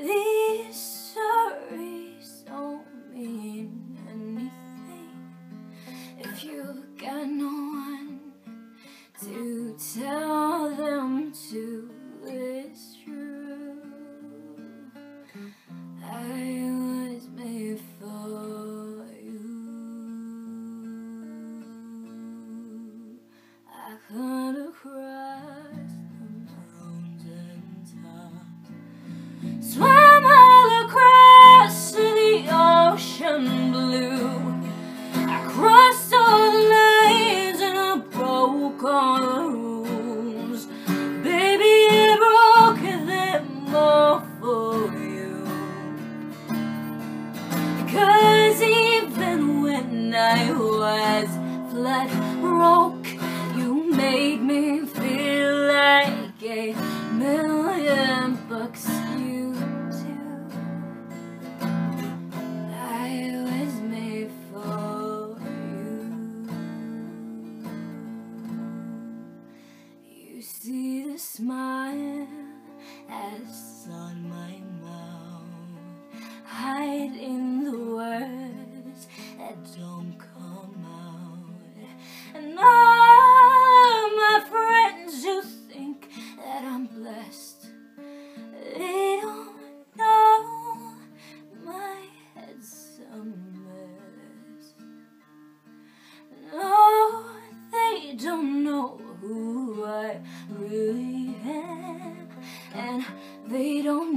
these stories don't mean anything if you got no one to tell. was flood broke. You made me feel like a million bucks. You too. I was made for you. You see the smile that's on my mouth, hide in. who I really am, and they don't